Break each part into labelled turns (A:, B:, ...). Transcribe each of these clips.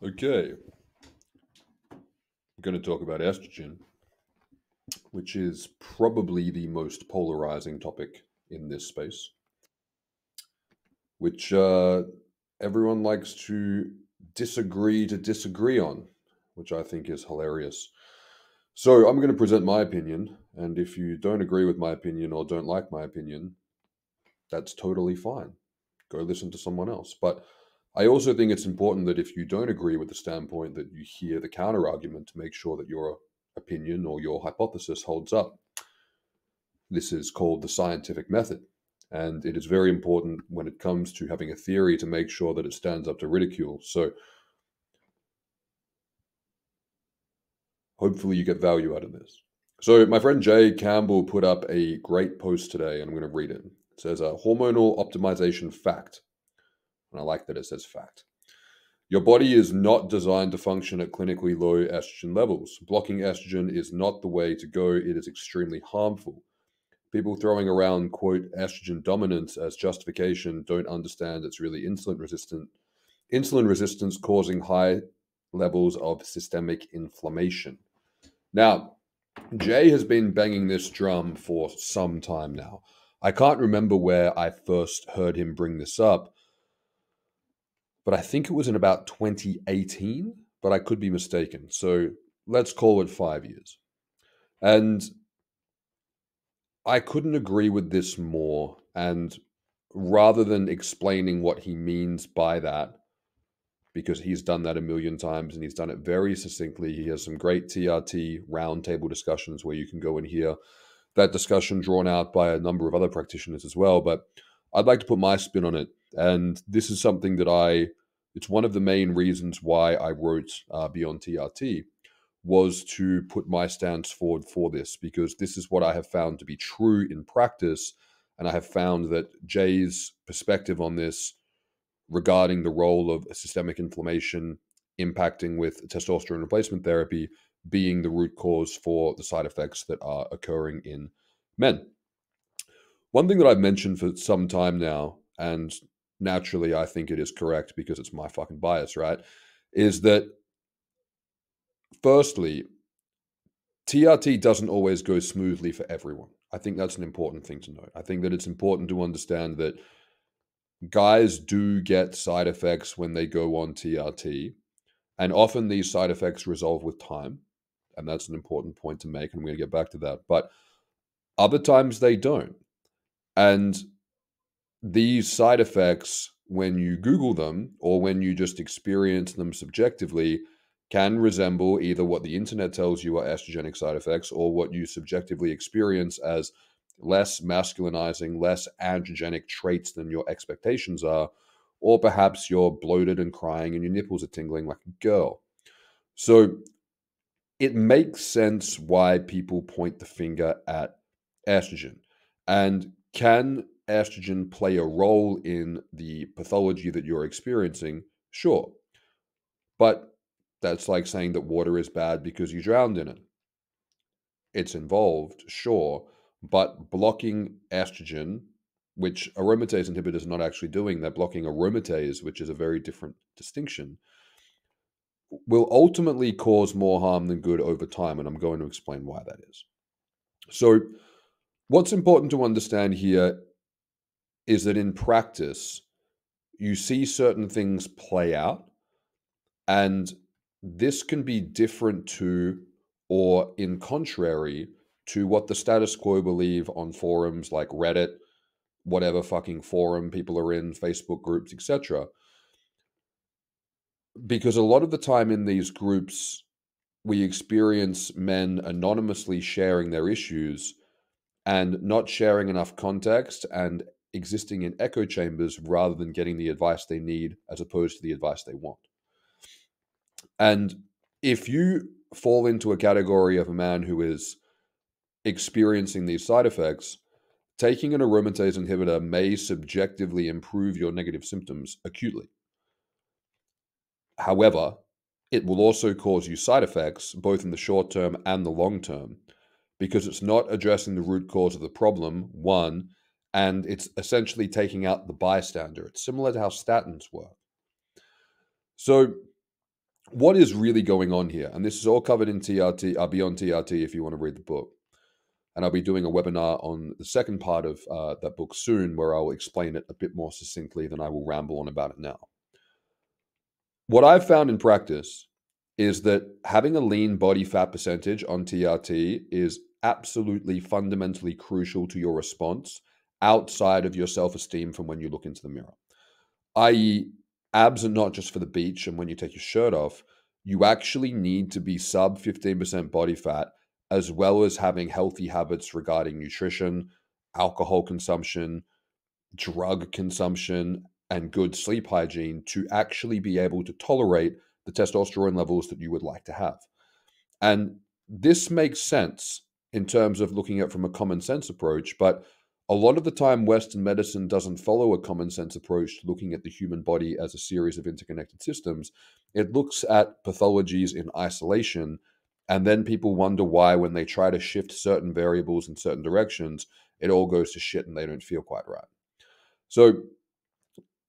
A: Okay. I'm going to talk about estrogen, which is probably the most polarizing topic in this space, which uh, everyone likes to disagree to disagree on, which I think is hilarious. So I'm going to present my opinion, and if you don't agree with my opinion or don't like my opinion, that's totally fine. Go listen to someone else. But I also think it's important that if you don't agree with the standpoint, that you hear the counter argument to make sure that your opinion or your hypothesis holds up. This is called the scientific method. And it is very important when it comes to having a theory to make sure that it stands up to ridicule. So hopefully you get value out of this. So my friend Jay Campbell put up a great post today, and I'm going to read it. It says a hormonal optimization fact. And I like that it says fact. Your body is not designed to function at clinically low estrogen levels. Blocking estrogen is not the way to go. It is extremely harmful. People throwing around, quote, estrogen dominance as justification don't understand it's really insulin resistant. Insulin resistance causing high levels of systemic inflammation. Now, Jay has been banging this drum for some time now. I can't remember where I first heard him bring this up, but I think it was in about 2018, but I could be mistaken. So let's call it five years. And I couldn't agree with this more. And rather than explaining what he means by that, because he's done that a million times and he's done it very succinctly, he has some great TRT roundtable discussions where you can go and hear that discussion drawn out by a number of other practitioners as well. But I'd like to put my spin on it. And this is something that I it's one of the main reasons why I wrote uh, Beyond TRT was to put my stance forward for this because this is what I have found to be true in practice. And I have found that Jay's perspective on this regarding the role of systemic inflammation impacting with testosterone replacement therapy being the root cause for the side effects that are occurring in men. One thing that I've mentioned for some time now, and naturally I think it is correct because it's my fucking bias, right? Is that firstly, TRT doesn't always go smoothly for everyone. I think that's an important thing to note. I think that it's important to understand that guys do get side effects when they go on TRT, and often these side effects resolve with time. And that's an important point to make. And I'm going to get back to that. But other times they don't. And these side effects, when you Google them or when you just experience them subjectively, can resemble either what the internet tells you are estrogenic side effects or what you subjectively experience as less masculinizing, less androgenic traits than your expectations are, or perhaps you're bloated and crying and your nipples are tingling like a girl. So it makes sense why people point the finger at estrogen. And can estrogen play a role in the pathology that you're experiencing? Sure. But that's like saying that water is bad because you drowned in it. It's involved, sure, but blocking estrogen, which aromatase inhibitors are not actually doing, they're blocking aromatase, which is a very different distinction, will ultimately cause more harm than good over time. And I'm going to explain why that is. So, what's important to understand here is that in practice, you see certain things play out, and this can be different to or in contrary to what the status quo believe on forums like Reddit, whatever fucking forum people are in, Facebook groups, etc. Because a lot of the time in these groups, we experience men anonymously sharing their issues and not sharing enough context and existing in echo chambers rather than getting the advice they need as opposed to the advice they want. And if you fall into a category of a man who is experiencing these side effects, taking an aromatase inhibitor may subjectively improve your negative symptoms acutely. However, it will also cause you side effects, both in the short term and the long term, because it's not addressing the root cause of the problem, one, and it's essentially taking out the bystander. It's similar to how statins work. So, what is really going on here? And this is all covered in TRT, uh, Beyond TRT if you want to read the book. And I'll be doing a webinar on the second part of uh, that book soon where I'll explain it a bit more succinctly than I will ramble on about it now. What I've found in practice is that having a lean body fat percentage on TRT is absolutely fundamentally crucial to your response outside of your self esteem from when you look into the mirror. I.e., abs are not just for the beach and when you take your shirt off. You actually need to be sub 15% body fat, as well as having healthy habits regarding nutrition, alcohol consumption, drug consumption, and good sleep hygiene to actually be able to tolerate the testosterone levels that you would like to have. And this makes sense in terms of looking at from a common sense approach, but a lot of the time western medicine doesn't follow a common sense approach to looking at the human body as a series of interconnected systems. It looks at pathologies in isolation and then people wonder why when they try to shift certain variables in certain directions it all goes to shit and they don't feel quite right. So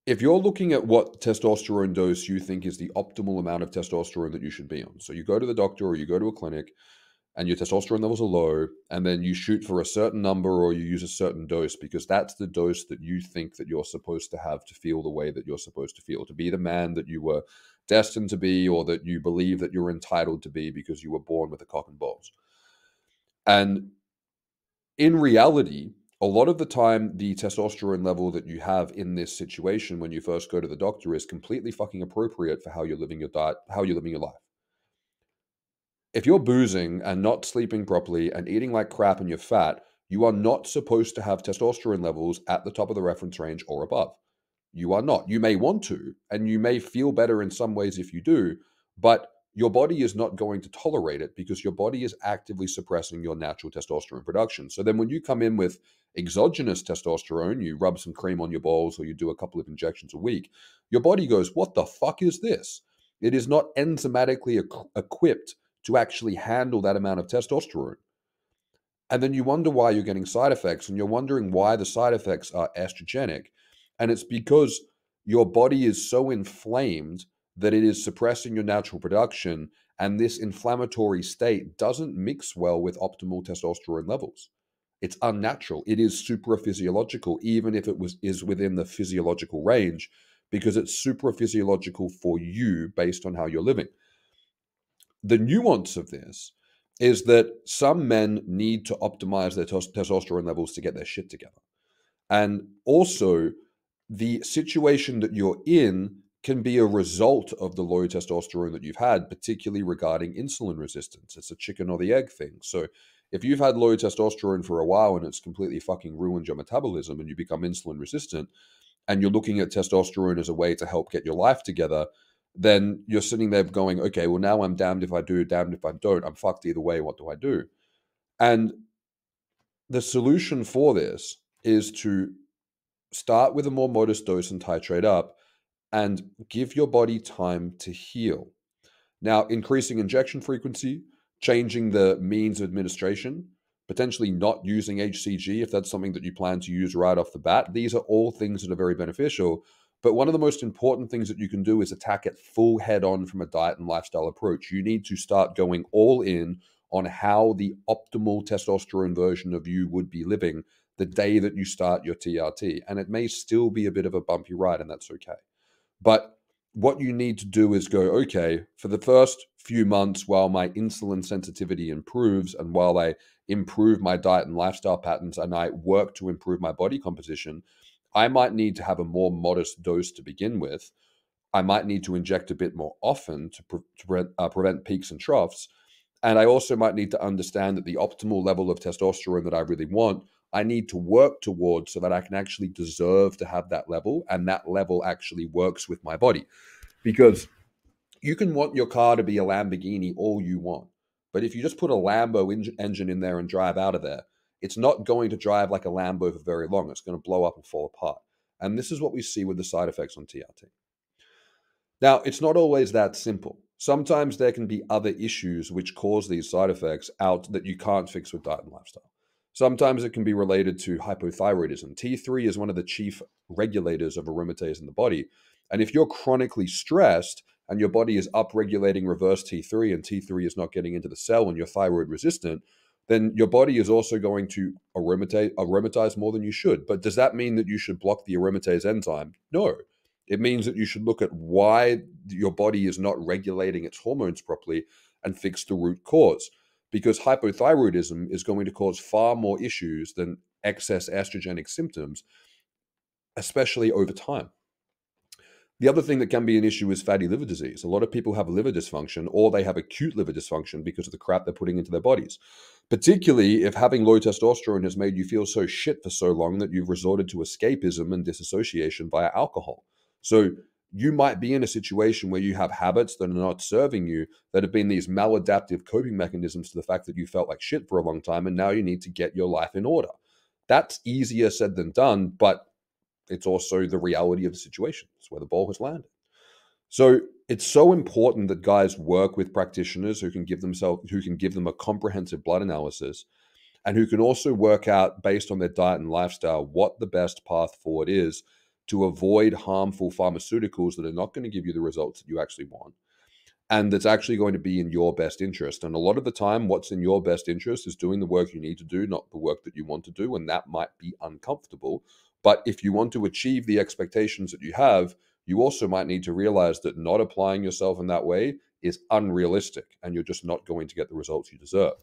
A: if you're looking at what testosterone dose you think is the optimal amount of testosterone that you should be on so you go to the doctor or you go to a clinic and your testosterone levels are low, and then you shoot for a certain number or you use a certain dose because that's the dose that you think that you're supposed to have to feel the way that you're supposed to feel, to be the man that you were destined to be or that you believe that you're entitled to be because you were born with a cock and balls. And in reality, a lot of the time, the testosterone level that you have in this situation when you first go to the doctor is completely fucking appropriate for how you're living your diet, how you're living your life if you're boozing and not sleeping properly and eating like crap and you're fat, you are not supposed to have testosterone levels at the top of the reference range or above. You are not. You may want to, and you may feel better in some ways if you do, but your body is not going to tolerate it because your body is actively suppressing your natural testosterone production. So then when you come in with exogenous testosterone, you rub some cream on your balls or you do a couple of injections a week, your body goes, What the fuck is this? It is not enzymatically equipped to actually handle that amount of testosterone. And then you wonder why you're getting side effects, and you're wondering why the side effects are estrogenic. And it's because your body is so inflamed that it is suppressing your natural production. And this inflammatory state doesn't mix well with optimal testosterone levels. It's unnatural. It is supraphysiological, even if it was is within the physiological range, because it's supraphysiological for you based on how you're living the nuance of this is that some men need to optimize their testosterone levels to get their shit together. And also, the situation that you're in can be a result of the low testosterone that you've had, particularly regarding insulin resistance. It's a chicken or the egg thing. So, if you've had low testosterone for a while and it's completely fucking ruined your metabolism and you become insulin resistant, and you're looking at testosterone as a way to help get your life together, then you're sitting there going, okay, well, now I'm damned if I do, damned if I don't. I'm fucked either way. What do I do? And the solution for this is to start with a more modest dose and titrate up and give your body time to heal. Now, increasing injection frequency, changing the means of administration, potentially not using HCG if that's something that you plan to use right off the bat. These are all things that are very beneficial but one of the most important things that you can do is attack it full head on from a diet and lifestyle approach. You need to start going all in on how the optimal testosterone version of you would be living the day that you start your TRT. And it may still be a bit of a bumpy ride, and that's okay. But what you need to do is go, okay, for the first few months while my insulin sensitivity improves and while I improve my diet and lifestyle patterns and I work to improve my body composition, I might need to have a more modest dose to begin with. I might need to inject a bit more often to, pre- to pre- uh, prevent peaks and troughs. And I also might need to understand that the optimal level of testosterone that I really want, I need to work towards so that I can actually deserve to have that level. And that level actually works with my body. Because you can want your car to be a Lamborghini all you want. But if you just put a Lambo en- engine in there and drive out of there, it's not going to drive like a Lambo for very long. It's going to blow up and fall apart. And this is what we see with the side effects on TRT. Now, it's not always that simple. Sometimes there can be other issues which cause these side effects out that you can't fix with diet and lifestyle. Sometimes it can be related to hypothyroidism. T3 is one of the chief regulators of aromatase in the body. And if you're chronically stressed and your body is upregulating reverse T3 and T3 is not getting into the cell and you're thyroid resistant, then your body is also going to aromatize more than you should. But does that mean that you should block the aromatase enzyme? No. It means that you should look at why your body is not regulating its hormones properly and fix the root cause. Because hypothyroidism is going to cause far more issues than excess estrogenic symptoms, especially over time. The other thing that can be an issue is fatty liver disease. A lot of people have liver dysfunction or they have acute liver dysfunction because of the crap they're putting into their bodies. Particularly if having low testosterone has made you feel so shit for so long that you've resorted to escapism and disassociation via alcohol. So you might be in a situation where you have habits that are not serving you that have been these maladaptive coping mechanisms to the fact that you felt like shit for a long time and now you need to get your life in order. That's easier said than done, but it's also the reality of the situation. It's where the ball has landed. So it's so important that guys work with practitioners who can give themselves who can give them a comprehensive blood analysis and who can also work out based on their diet and lifestyle what the best path forward is to avoid harmful pharmaceuticals that are not going to give you the results that you actually want and that's actually going to be in your best interest. And a lot of the time, what's in your best interest is doing the work you need to do, not the work that you want to do. And that might be uncomfortable. But if you want to achieve the expectations that you have, you also might need to realize that not applying yourself in that way is unrealistic and you're just not going to get the results you deserve.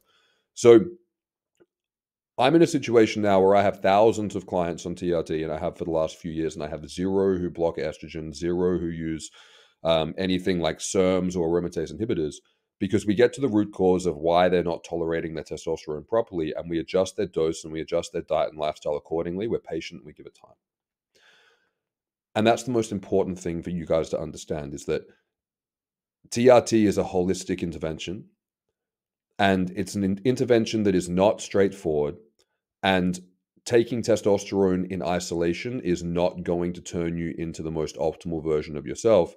A: So I'm in a situation now where I have thousands of clients on TRT and I have for the last few years, and I have zero who block estrogen, zero who use um, anything like SERMs or aromatase inhibitors because we get to the root cause of why they're not tolerating their testosterone properly and we adjust their dose and we adjust their diet and lifestyle accordingly. We're patient, we give it time. And that's the most important thing for you guys to understand is that TRT is a holistic intervention and it's an intervention that is not straightforward and taking testosterone in isolation is not going to turn you into the most optimal version of yourself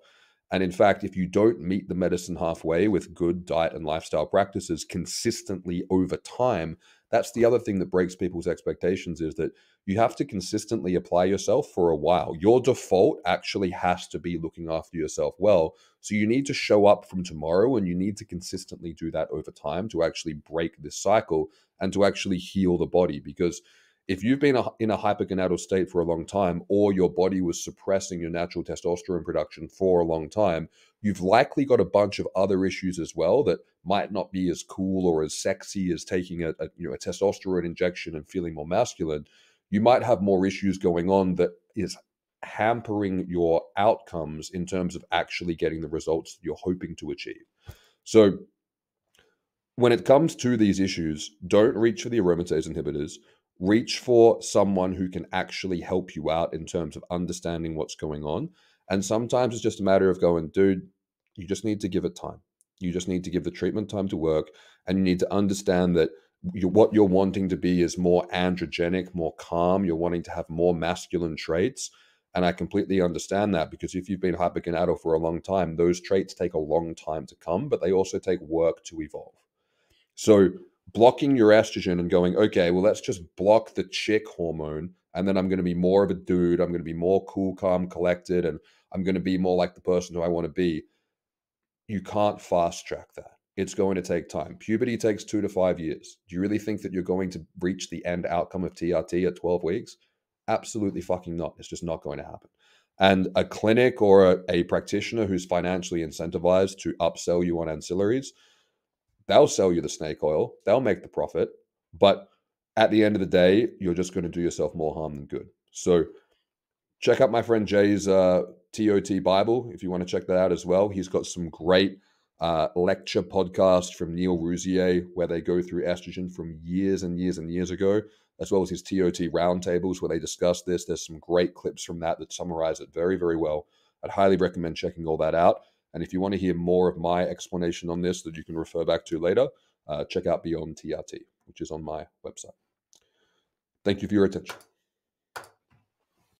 A: and in fact, if you don't meet the medicine halfway with good diet and lifestyle practices consistently over time, that's the other thing that breaks people's expectations is that you have to consistently apply yourself for a while. Your default actually has to be looking after yourself well. So you need to show up from tomorrow and you need to consistently do that over time to actually break this cycle and to actually heal the body because if you've been in a hypergonadal state for a long time or your body was suppressing your natural testosterone production for a long time you've likely got a bunch of other issues as well that might not be as cool or as sexy as taking a, a you know a testosterone injection and feeling more masculine. You might have more issues going on that is hampering your outcomes in terms of actually getting the results that you're hoping to achieve. So when it comes to these issues, don't reach for the aromatase inhibitors reach for someone who can actually help you out in terms of understanding what's going on. And sometimes it's just a matter of going, dude, you just need to give it time. You just need to give the treatment time to work. And you need to understand that you, what you're wanting to be is more androgenic, more calm. You're wanting to have more masculine traits. And I completely understand that because if you've been hypergonadal for a long time, those traits take a long time to come, but they also take work to evolve. So blocking your estrogen and going, okay, well, let's just block the chick hormone. And then I'm going to be more of a dude. I'm going to be more cool, calm, collected, and I'm going to be more like the person who I want to be. You can't fast track that. It's going to take time. Puberty takes two to five years. Do you really think that you're going to reach the end outcome of TRT at 12 weeks? Absolutely fucking not. It's just not going to happen. And a clinic or a, a practitioner who's financially incentivized to upsell you on ancillaries They'll sell you the snake oil, they'll make the profit, but at the end of the day, you're just going to do yourself more harm than good. So check out my friend Jay's uh, TOT Bible if you want to check that out as well. He's got some great uh, lecture podcasts from Neal Rouzier where they go through estrogen from years and years and years ago, as well as his TOT roundtables where they discuss this. There's some great clips from that that summarize it very, very well. I'd highly recommend checking all that out. And if you want to hear more of my explanation on this that you can refer back to later, uh, check out Beyond TRT, which is on my website. Thank you for your attention.